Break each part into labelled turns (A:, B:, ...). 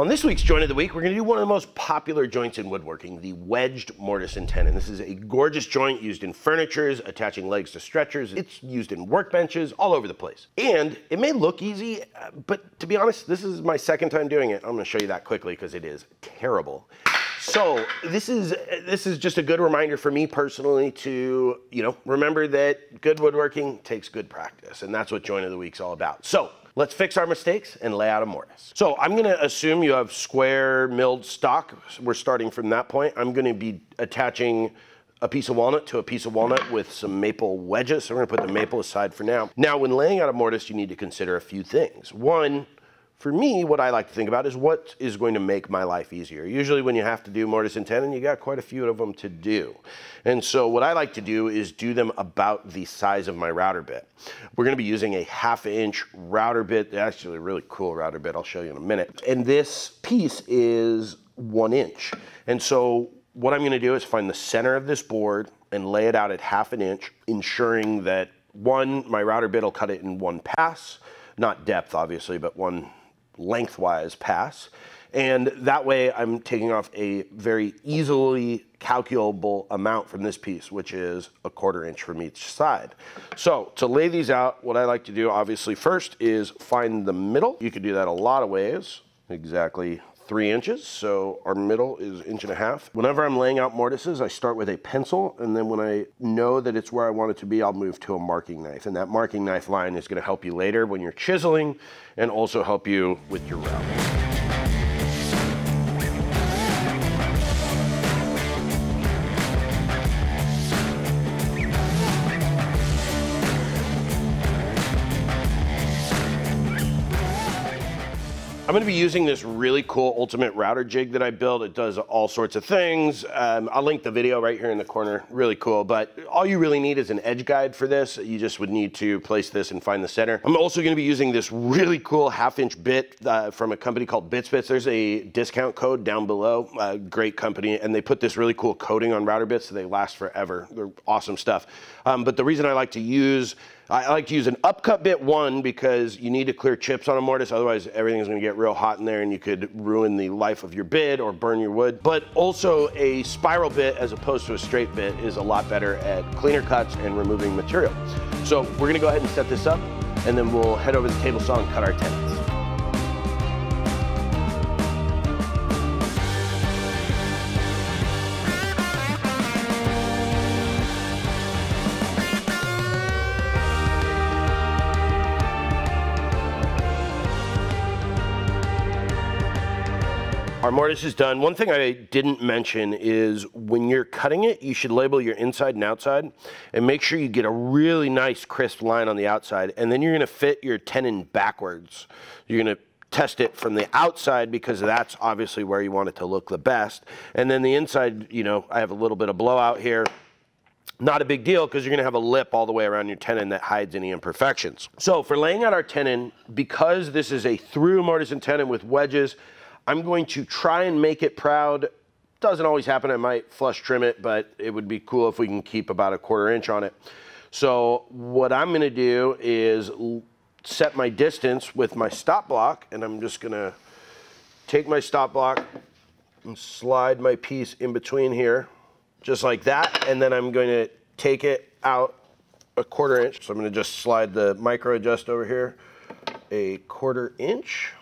A: On this week's Joint of the Week, we're going to do one of the most popular joints in woodworking, the wedged mortise and tenon. This is a gorgeous joint used in furnitures, attaching legs to stretchers. It's used in workbenches, all over the place. And it may look easy, uh, but to be honest, this is my second time doing it. I'm going to show you that quickly because it is terrible. So this is this is just a good reminder for me personally to you know remember that good woodworking takes good practice, and that's what Joint of the Week's all about. So let's fix our mistakes and lay out a mortise. So I'm going to assume you have square milled stock. We're starting from that point. I'm going to be attaching a piece of walnut to a piece of walnut with some maple wedges. So we're to put the maple aside for now. Now, when laying out a mortise, you need to consider a few things. One for me, what I like to think about is what is going to make my life easier. Usually when you have to do mortise and tenon, you got quite a few of them to do. And so what I like to do is do them about the size of my router bit. We're gonna be using a half inch router bit, actually a really cool router bit, I'll show you in a minute. And this piece is one inch. And so what I'm gonna do is find the center of this board and lay it out at half an inch, ensuring that one, my router bit will cut it in one pass, not depth obviously, but one lengthwise pass. And that way I'm taking off a very easily calculable amount from this piece, which is a quarter inch from each side. So to lay these out, what I like to do obviously first is find the middle. You could do that a lot of ways, exactly three inches. So our middle is inch and a half. Whenever I'm laying out mortises, I start with a pencil. And then when I know that it's where I want it to be, I'll move to a marking knife. And that marking knife line is gonna help you later when you're chiseling and also help you with your route. I'm going to be using this really cool ultimate router jig that I built. It does all sorts of things. Um, I'll link the video right here in the corner. Really cool. But all you really need is an edge guide for this. You just would need to place this and find the center. I'm also going to be using this really cool half inch bit uh, from a company called BitsBits. There's a discount code down below. Uh, great company. And they put this really cool coating on router bits so they last forever. They're awesome stuff. Um, but the reason I like to use I like to use an upcut bit one because you need to clear chips on a mortise, otherwise everything's gonna get real hot in there and you could ruin the life of your bit or burn your wood. But also a spiral bit as opposed to a straight bit is a lot better at cleaner cuts and removing material. So we're gonna go ahead and set this up and then we'll head over to the table saw and cut our tenons. Our mortise is done. One thing I didn't mention is when you're cutting it, you should label your inside and outside and make sure you get a really nice crisp line on the outside. And then you're gonna fit your tenon backwards. You're gonna test it from the outside because that's obviously where you want it to look the best. And then the inside, you know, I have a little bit of blowout here. Not a big deal because you're gonna have a lip all the way around your tenon that hides any imperfections. So for laying out our tenon, because this is a through mortise and tenon with wedges, I'm going to try and make it proud. Doesn't always happen. I might flush trim it, but it would be cool if we can keep about a quarter inch on it. So what I'm gonna do is set my distance with my stop block, and I'm just gonna take my stop block and slide my piece in between here, just like that. And then I'm going to take it out a quarter inch. So I'm gonna just slide the micro adjust over here, a quarter inch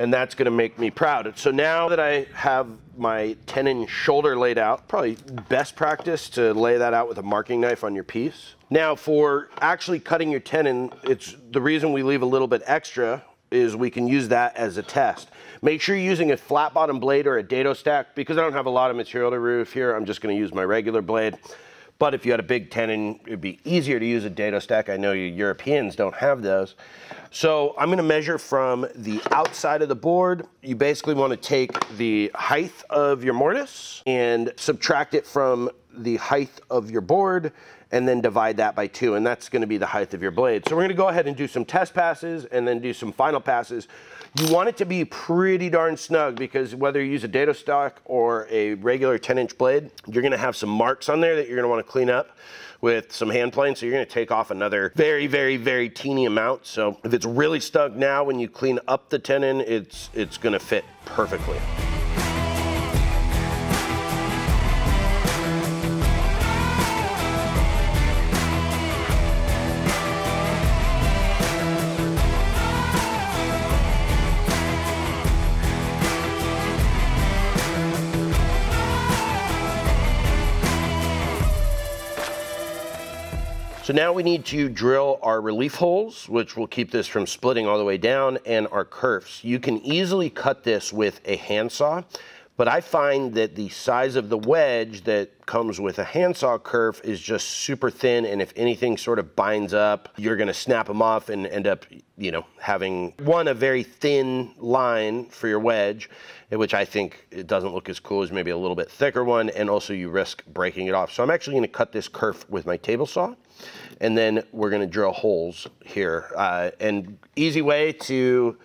A: and that's gonna make me proud. So now that I have my tenon shoulder laid out, probably best practice to lay that out with a marking knife on your piece. Now for actually cutting your tenon, it's the reason we leave a little bit extra is we can use that as a test. Make sure you're using a flat bottom blade or a dado stack. Because I don't have a lot of material to roof here, I'm just gonna use my regular blade. But if you had a big tenon, it'd be easier to use a dado stack. I know you Europeans don't have those. So I'm gonna measure from the outside of the board. You basically wanna take the height of your mortise and subtract it from the height of your board and then divide that by two, and that's gonna be the height of your blade. So we're gonna go ahead and do some test passes and then do some final passes. You want it to be pretty darn snug because whether you use a dado stack or a regular 10 inch blade, you're gonna have some marks on there that you're gonna wanna clean up with some hand plane. So you're gonna take off another very, very, very teeny amount. So if it's really snug now, when you clean up the tenon, it's, it's gonna fit perfectly. So now we need to drill our relief holes, which will keep this from splitting all the way down, and our kerfs. You can easily cut this with a handsaw, but I find that the size of the wedge that comes with a handsaw kerf is just super thin, and if anything sort of binds up, you're gonna snap them off and end up, you know, having one, a very thin line for your wedge, which I think it doesn't look as cool as maybe a little bit thicker one, and also you risk breaking it off. So I'm actually gonna cut this kerf with my table saw and then we're gonna drill holes here. Uh, and easy way to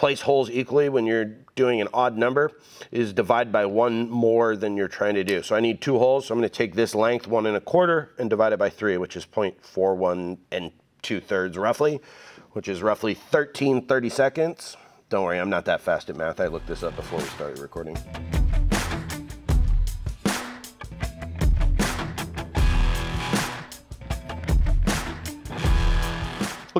A: place holes equally when you're doing an odd number is divide by one more than you're trying to do. So I need two holes, so I'm gonna take this length, one and a quarter, and divide it by three, which is 0.41 and two thirds roughly, which is roughly 13 30 seconds. Don't worry, I'm not that fast at math. I looked this up before we started recording.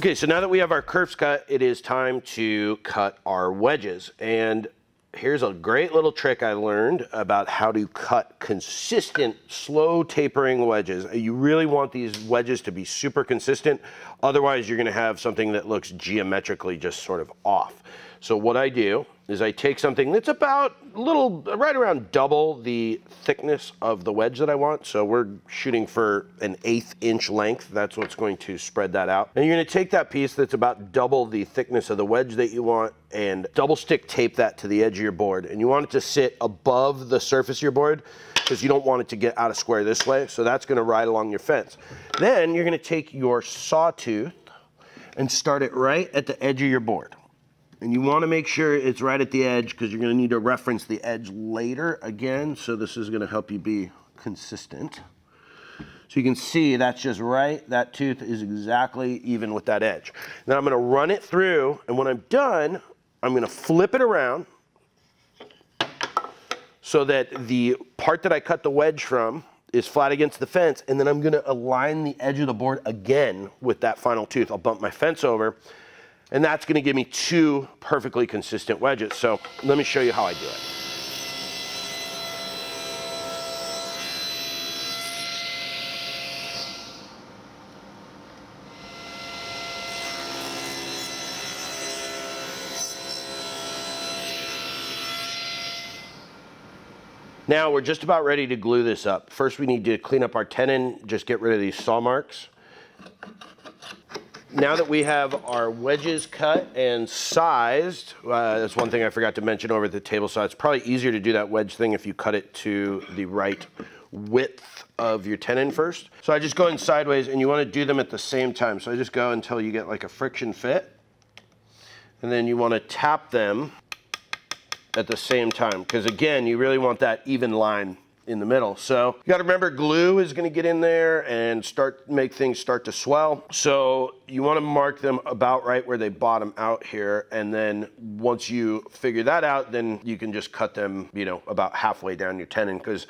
A: Okay, so now that we have our kerfs cut, it is time to cut our wedges. And here's a great little trick I learned about how to cut consistent, slow tapering wedges. You really want these wedges to be super consistent. Otherwise, you're gonna have something that looks geometrically just sort of off. So what I do is I take something that's about a little, right around double the thickness of the wedge that I want. So we're shooting for an eighth inch length. That's what's going to spread that out. And you're gonna take that piece that's about double the thickness of the wedge that you want and double stick tape that to the edge of your board. And you want it to sit above the surface of your board because you don't want it to get out of square this way. So that's gonna ride along your fence. Then you're gonna take your sawtooth and start it right at the edge of your board. And you want to make sure it's right at the edge because you're going to need to reference the edge later again. So this is going to help you be consistent. So you can see that's just right. That tooth is exactly even with that edge. Then I'm going to run it through. And when I'm done, I'm going to flip it around so that the part that I cut the wedge from is flat against the fence. And then I'm going to align the edge of the board again with that final tooth. I'll bump my fence over and that's gonna give me two perfectly consistent wedges. So let me show you how I do it. Now we're just about ready to glue this up. First we need to clean up our tenon, just get rid of these saw marks now that we have our wedges cut and sized, uh, that's one thing I forgot to mention over at the table saw. It's probably easier to do that wedge thing if you cut it to the right width of your tenon first. So I just go in sideways and you want to do them at the same time. So I just go until you get like a friction fit. And then you want to tap them at the same time. Because again, you really want that even line in the middle. So you gotta remember glue is gonna get in there and start make things start to swell. So you wanna mark them about right where they bottom out here. And then once you figure that out, then you can just cut them, you know, about halfway down your tenon because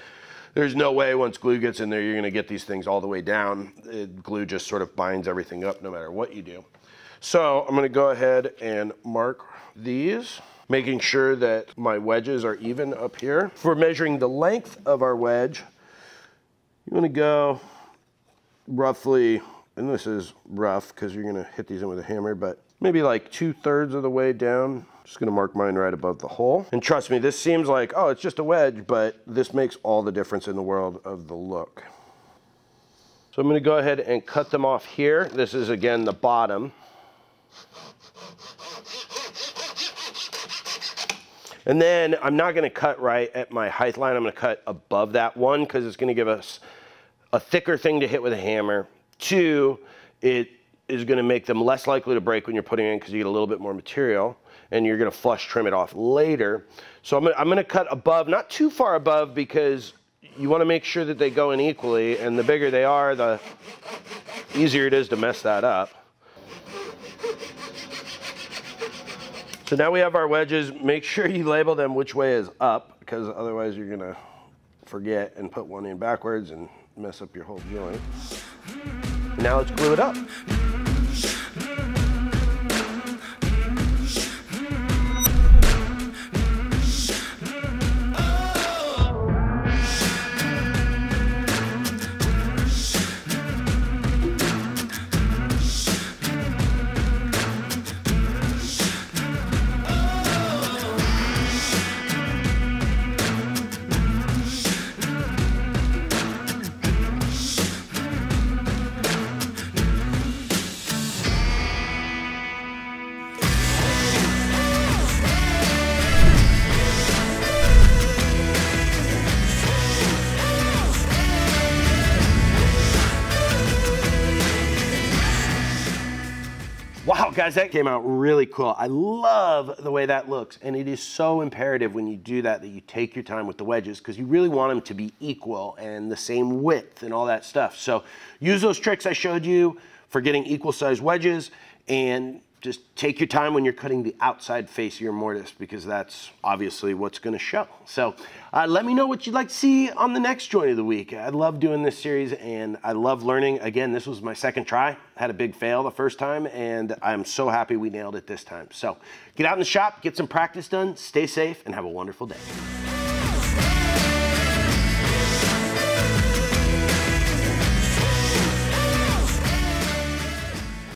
A: there's no way once glue gets in there, you're gonna get these things all the way down. It, glue just sort of binds everything up no matter what you do. So I'm gonna go ahead and mark these making sure that my wedges are even up here. For measuring the length of our wedge, you wanna go roughly, and this is rough because you're gonna hit these in with a hammer, but maybe like two thirds of the way down. Just gonna mark mine right above the hole. And trust me, this seems like, oh, it's just a wedge, but this makes all the difference in the world of the look. So I'm gonna go ahead and cut them off here. This is again the bottom. And then I'm not gonna cut right at my height line. I'm gonna cut above that one because it's gonna give us a thicker thing to hit with a hammer. Two, it is gonna make them less likely to break when you're putting in because you get a little bit more material and you're gonna flush trim it off later. So I'm gonna, I'm gonna cut above, not too far above because you wanna make sure that they go in equally and the bigger they are, the easier it is to mess that up. So now we have our wedges. Make sure you label them which way is up because otherwise you're gonna forget and put one in backwards and mess up your whole joint. Now let's glue it up. Guys, that came out really cool. I love the way that looks. And it is so imperative when you do that that you take your time with the wedges because you really want them to be equal and the same width and all that stuff. So use those tricks I showed you for getting equal size wedges and just take your time when you're cutting the outside face of your mortise because that's obviously what's going to show. So uh, let me know what you'd like to see on the next joint of the week. I love doing this series and I love learning. Again, this was my second try. Had a big fail the first time and I'm so happy we nailed it this time. So get out in the shop, get some practice done, stay safe, and have a wonderful day.